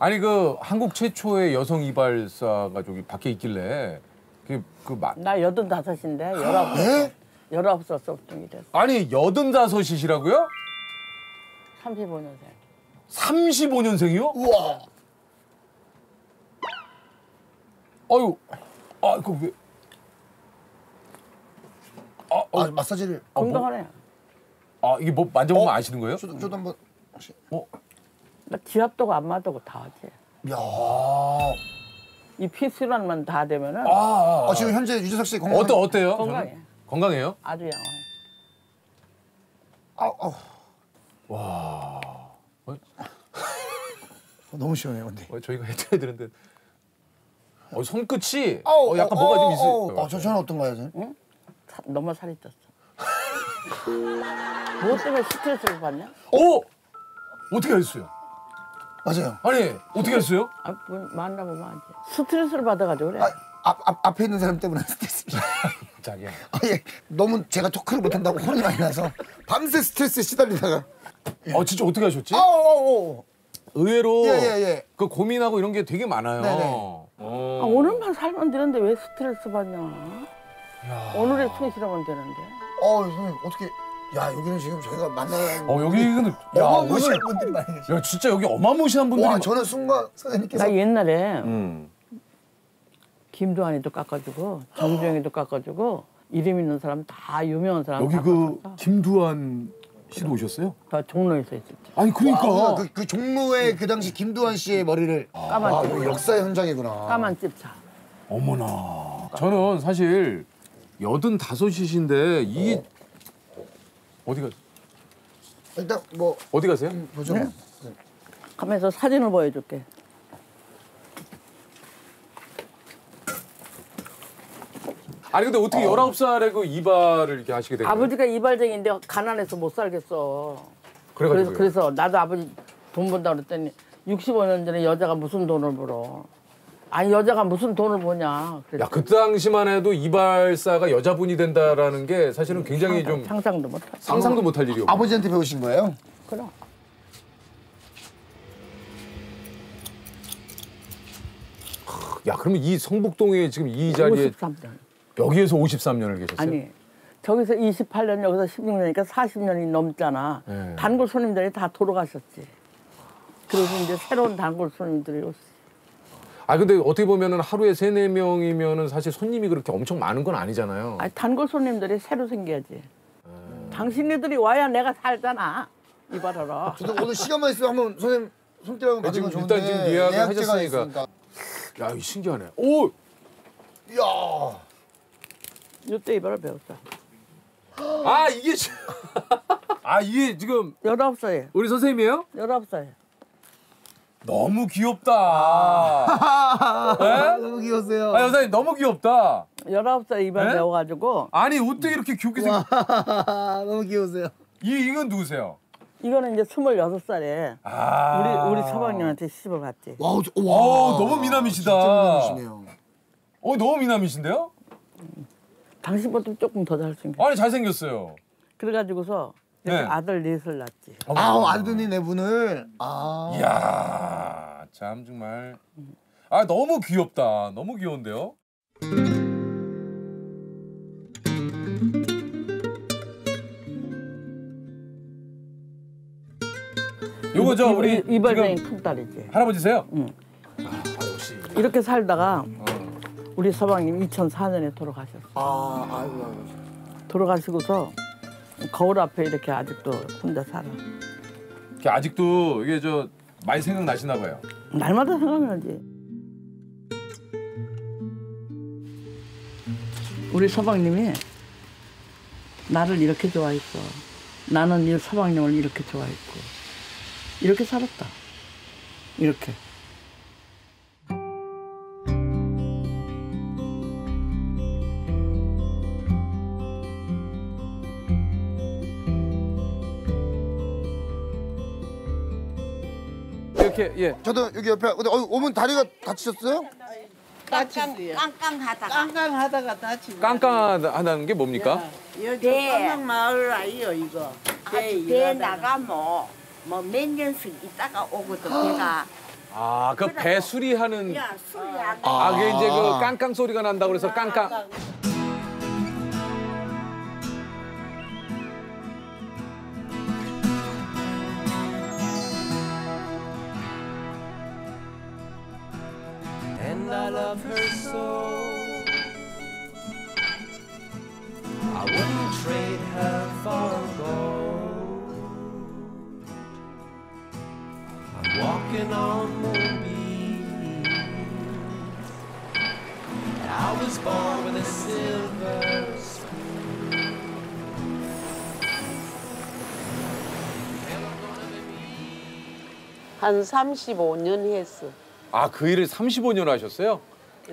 아니 그 한국 최초의 여성 이발사가 저기 밖에 있길래 그그 마... 나 여든 다섯인데 열아홉 살 열아홉 살 소통이 됐어. 아니 여든 다섯이시라고요? 35년생. 35년생이요? 우와. 아유, 아, 그 왜? 아, 어, 아, 마사지를. 건강하네. 아 이게 뭐 만져보면 아시는 거예요? 저도, 저도 한번. 혹시. 어, 나 지압도고 안 맞다고 다 하지. 야. 이 피스란만 다 되면은 아, 아, 어, 지금 현재 유재석 씨 건강. 어때 어때요? 건강해. 저는? 건강해요? 아주 양호해. 아, 아. 와, 어, 너무 시원해요, 근데. 어, 저희가 해줘야 되는데. 어, 손끝이 아우, 어, 약간 어, 뭐가 좀 어, 있어요. 어, 어, 저 저는 어떤가요, 선생님? 사- 너무 살이 쪘어. 뭐 때문에 스트레스를 받냐? 오, 어떻게 하셨어요? 맞아요. 아니 어떻게 했어요? 아, 뭐 만나보면 알지. 스트레스를 받아가지고 그래. 아, 앞, 앞, 앞에 있는 사람 때문에 스트레스. 자기야. 아, 예. 너무 제가 토크를 못한다고 혼이 많이 나서 밤새 스트레스에 시달리다가. 어 진짜 어떻게 하셨지? 아, 어, 어, 어. 의외로 예, 예, 예. 그 고민하고 이런 게 되게 많아요. 네네. 어. 아, 오늘만 살면 되는데 왜 스트레스 받냐? 오늘에 충실하면 되는데. 어, 선생님, 어떻게. 야, 여기는 지금 저희가 만나는. 어 여기는 야 어마무시한 오늘 분들이 많이 계시죠. 야 진짜 여기 어마무시한 분들이 와, 많- 저는 순간 선생님께서. 나 옛날에 음. 김두한이도 깎아주고 정주영이도 깎아주고 이름 있는 사람 다 유명한 사람 여기 다 그. 김두한 씨도 오셨어요? 다 종로에서 있었지. 아니 그러니까 아, 그, 그 종로에 그 당시 김두한 씨의 머리를. 까만 아, 찝, 여기 역사 현장이구나. 까만 찝차. 어머나 저는 사실 여든 다섯이신데 이 어디 가 일단 뭐 어디 가세요? 보죠. 네. 가면서 사진을 보여줄게. 아니 근데 어떻게 열아홉 살에 그 이발을 이렇게 하시게 된 거예요? 아버지가 이발쟁인데 가난해서 못 살겠어. 그래서 그래가지고 그래서 나도 아버지 돈 번다 그랬더니 65년 전에 여자가 무슨 돈을 벌어? 아니 여자가 무슨 돈을 버냐? 그랬더니 야그 당시만 해도 이발사가 여자분이 된다라는 게 사실은 굉장히 좀 상상도 못하. 상상도 못 할 일이요. 아버지한테 배우신 거예요? 그럼. 야 그러면 이 성북동에 지금 이 자리에 53년. 여기에서 53년을 계셨어요? 아니 저기서 28년 여기서 16년이니까 40년이 넘잖아. 네. 단골 손님들이 다 돌아가셨지. 그래서 이제 새로운 단골 손님들이 오시. 아 근데 어떻게 보면은 하루에 세네 명이면은 사실 손님이 그렇게 엄청 많은 건 아니잖아요. 아니 단골 손님들이 새로 생겨야지. 아. 당신네들이 와야 내가 살잖아. 이발하러. 저도 오늘 시간만 있으면 한번 선생님 손길 한번 네, 받으면 지금 좋은데 일단 지금 예약을 하셨으니까. 야 이거 신기하네. 오, 이야. 이때 이발을 배웠어. 아 이게 지- 아 이게 지금 19살에. 우리 선생님이에요? 19살에. 너무 귀엽다. 네? 너무 귀여우세요. 아 여사님 너무 귀엽다. 19살에 이발 네? 배워가지고 아니 어떻게 이렇게 귀엽게 생? 너무 귀여우세요. 이 이건 누구세요? 이거는 이제 26살에 아 우리 우리 서방님한테 시집을 갔지. wow, 저- 와. 어, 너무 미남이시다. 진짜 미남이시네요. 어 너무 미남이신데요? 당신보다 조금 더 잘생겨. 아니 잘생겼어요. 그래가지고서 네. 아들 넷을 낳지. 아우 아드니 네 분을 아. 이야 참 정말 아 너무 귀엽다. 너무 귀여운데요? 요거 저 우리 이발장이 지금 큰 딸이지. 할아버지세요? 응. 아 역시 이렇게 살다가 우리 서방님 2004년에 돌아가셨어. 아, 아이고 아이고. 돌아가시고서 거울 앞에 이렇게 아직도 혼자 살아. 아직도 이게 저 많이 생각나시나 봐요. 날마다 생각나지. 우리 서방님이 나를 이렇게 좋아했어. 나는 이 서방님을 이렇게 좋아했고 이렇게 살았다. 이렇게. 이렇게 예. 저도 여기 옆에 근데 어, 오면 다리가 다치셨어요? 깡깡하다가 깡깡하다가 다치고 깡깡하다는 게 뭡니까? 여기 네. 깡깡 마을 아이요 이거 배 일하다가. 나가면 뭐몇 년씩 있다가 오거든 배가 아, 그 배 수리하는 야 돼. 아, 그게 이제 그 깡깡 소리가 난다고 그래서 깡깡. love her so. I wouldn't trade her for gold. I'm walking on moonbeams. And I was born with a silver spoon. 한 35년 했어. 아, 그 일을 35년 하셨어요?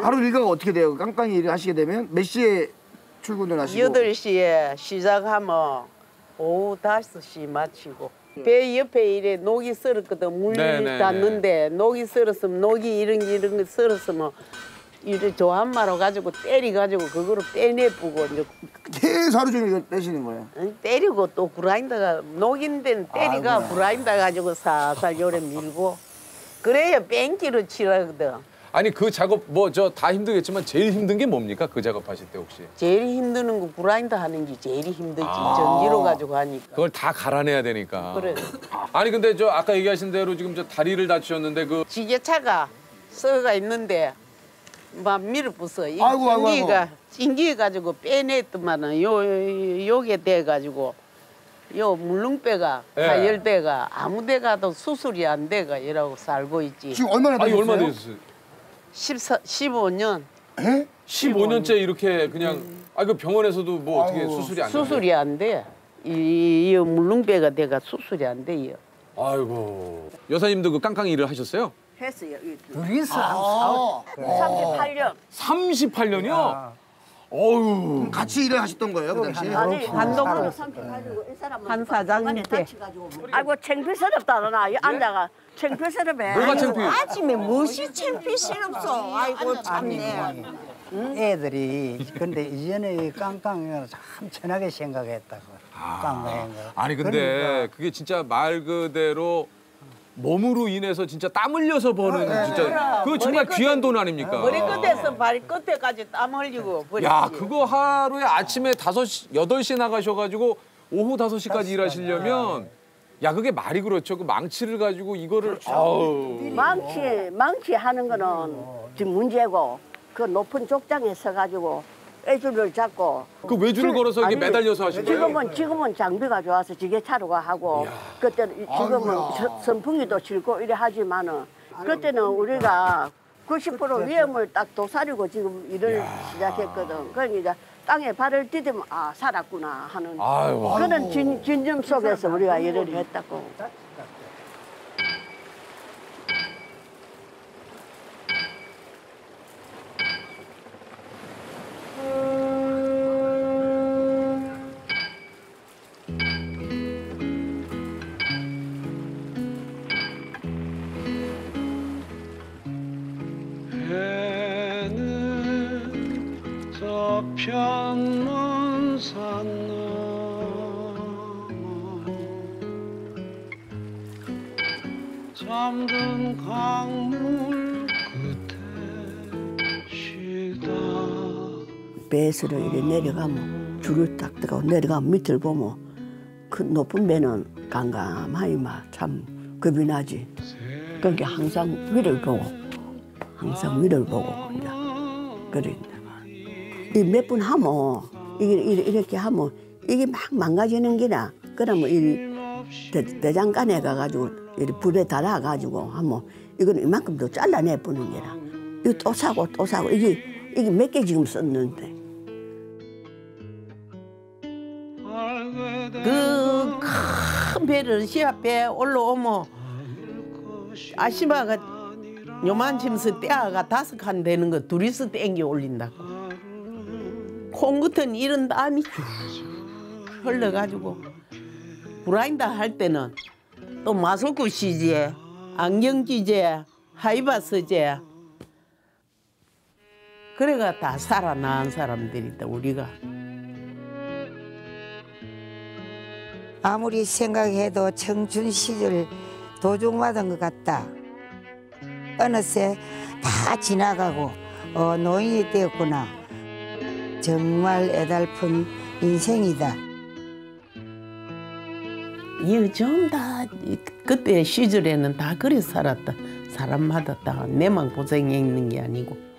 하루 일과가 어떻게 돼요? 깡깡이 일을 하시게 되면 몇 시에 출근을 하시고? 8시에 시작하면 오후 5시 마치고. 배 옆에 이래 녹이 썰었거든. 물 네, 네, 닿는데 녹이 썰었으면 녹이 이런 게 이런 거 썰었으면 이래 조한마로 가지고 때리 가지고 그거를 빼내쁘고 이제 계속 하루 종일 이거 떼시는 거예요? 응? 때리고 또 그라인더가 녹인 데는 때리가. 그라인더 가지고 살살 요래 밀고 그래야 뺑기로 치라거든. 아니, 그 작업 뭐 저 다 힘들겠지만 제일 힘든 게 뭡니까? 그 작업하실 때 혹시? 제일 힘드는 거 그라인더 하는 게 제일 힘들지 전기로 가지고 하니까. 그걸 다 갈아내야 되니까. 그래. 아니, 근데 저 아까 얘기하신 대로 지금 저 다리를 다치셨는데 그 지게차가 서가 있는데 막 밀어부숴. 이 아이고, 아이고, 찡기가 아이고. 찡기 가지고 빼냈더만은 요, 요 요게 돼 가지고 요 물렁배가 예. 가열대가 아무데 가도 수술이 안 돼가 이라고 살고 있지. 지금 얼마나 아니, 되셨어요? 얼마 되셨어요? 14, 15년 예? 15년째 이렇게 그냥 아, 그 병원에서도 뭐 어떻게 아이고, 수술이 안 돼요? 수술이 안 돼. 이, 이 물렁배가 돼가 수술이 안 돼요. 아이고. 여사님도 그 깡깡 일을 하셨어요? 했어요. 둘이서 아, 38년 38년이요? 어유. 같이 일을 하셨던 거예요, 그 당시에? 아니 단독으로. 38년 이 사람은 한 사장님께. 다치가지고 아이고 창피스럽다 나 앉아가 창피스럽네. 뭐가 창피해? 아침에 무엇이 창피스럽소. 아이고 참네. 애들이 근데 이전에 이 깡깡이가 참 천하게 생각했다고 깡깡인 거. 아니 근데 그러니까 그게 진짜 말 그대로 몸으로 인해서 진짜 땀 흘려서 버는 진짜 그거 정말 머리 귀한 돈 아닙니까? 머리 끝에서 발 끝에까지 땀 흘리고 버렸지. 야 그거 하루에 아침에 다섯 시 여덟 시에 나가셔가지고 오후 다섯 시까지 일하시려면 야 그게 말이 그렇죠. 그 망치를 가지고 이거를 아우 망치 망치 하는 거는 지금 문제고 그 높은 족장에 서가지고 애줄을 잡고 그 외줄을 걸어서 이게 매달려서 하신 거예요? 지금은 지금은 장비가 좋아서 지게차로 하고 그때는 지금은 서- 선풍기도 실고 이래 하지만은 그때는 우리가 90% 위험을 딱 도사리고 지금 일을 시작했거든. 그러니까 땅에 발을 디디면 아 살았구나 하는 아유. 그런 진, 진정 속에서 우리가 일을 했다고. 잠든 강물 끝에 쉬다 배에서 이렇게 내려가면 줄을 딱 뜨고 내려가면 밑을 보면 그 높은 배는 깜깜하니 막참 겁이 나지. 그러니까 항상 위를 보고 항상 위를 보고 그런다. 이몇 분 하면 이게 이렇게 하면 이게 막 망가지는 기라. 그러면 이 대, 대장간에 가가지고 불에 달아가지고 하면 이거는 이만큼 더 잘라내 보는 게라. 이거 또 사고 또 사고 이게 이게 몇 개 지금 썼는데. 그 큰 배를 시합에 올라오면 아시마가 요만치면서 떼아가 다섯 칸 되는 거 둘이서 땡겨 올린다고. 콩 같은 이런 땀이 쭉 흘러가지고 브라인다 할 때는 또 마술구 시제, 안경지제, 하이바스제 그래가 다 살아난 사람들이다 우리가. 아무리 생각해도 청춘 시절 도둑맞은 것 같다. 어느새 다 지나가고 어, 노인이 되었구나. 정말 애달픈 인생이다. 전부 다 그때 시절에는 다 그래 살았다. 사람마다 다 내만 고생해 있는 게 아니고.